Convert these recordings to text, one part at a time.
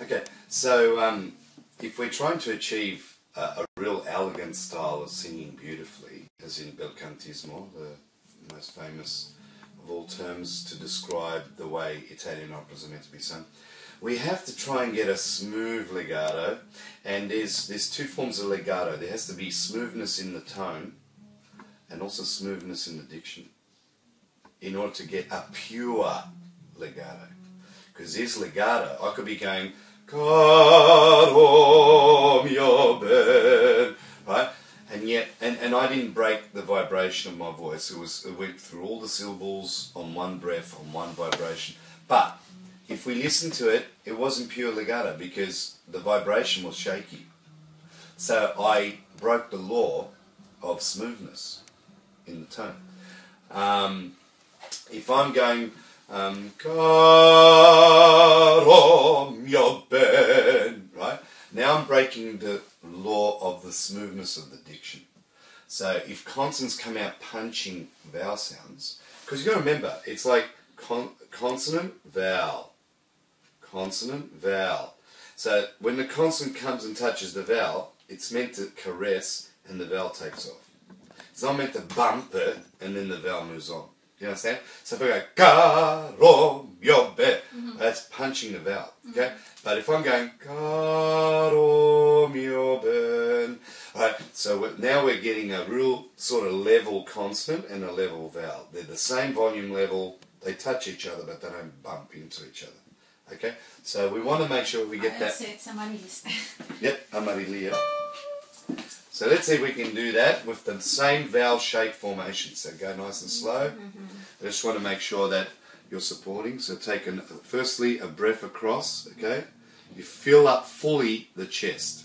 Okay, so um, if we're trying to achieve a, real elegant style of singing beautifully, as in bel cantismo, the most famous of all terms to describe the way Italian operas are meant to be sung, we have to try and get a smooth legato, and there's there's two forms of legato. There has to be smoothness in the tone, and also smoothness in the diction, in order to get a pure legato. Because this legato, I could be going Caro mio ben, right? And yet, and, and I didn't break the vibration of my voice. It was it went through all the syllables on one breath, on one vibration. But if we listen to it, it wasn't pure legato because the vibration was shaky. So I broke the law of smoothness in the tone. Um, if I'm going um, caro mio ben, right? Now I'm breaking the law of the smoothness of the diction. So if consonants come out punching vowel sounds, because you got to remember, it's like con- consonant, vowel, consonant, vowel. So when the consonant comes and touches the vowel, it's meant to caress and the vowel takes off. It's not meant to bump it and then the vowel moves on. You understand? So if I go mio be, mm-hmm. that's punching the vowel. Okay, mm-hmm. but if I'm going caro so now we're getting a real sort of level consonant and a level vowel. They're the same volume level. They touch each other, but they don't bump into each other. Okay, so we want to make sure we get oh, that. Amarillista. yep, amarilla. So let's see if we can do that with the same vowel shape formation. So go nice and slow. Mm-hmm. I just want to make sure that you're supporting. So take an, firstly a breath across, okay? You fill up fully the chest.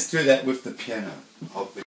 let's do that with the piano.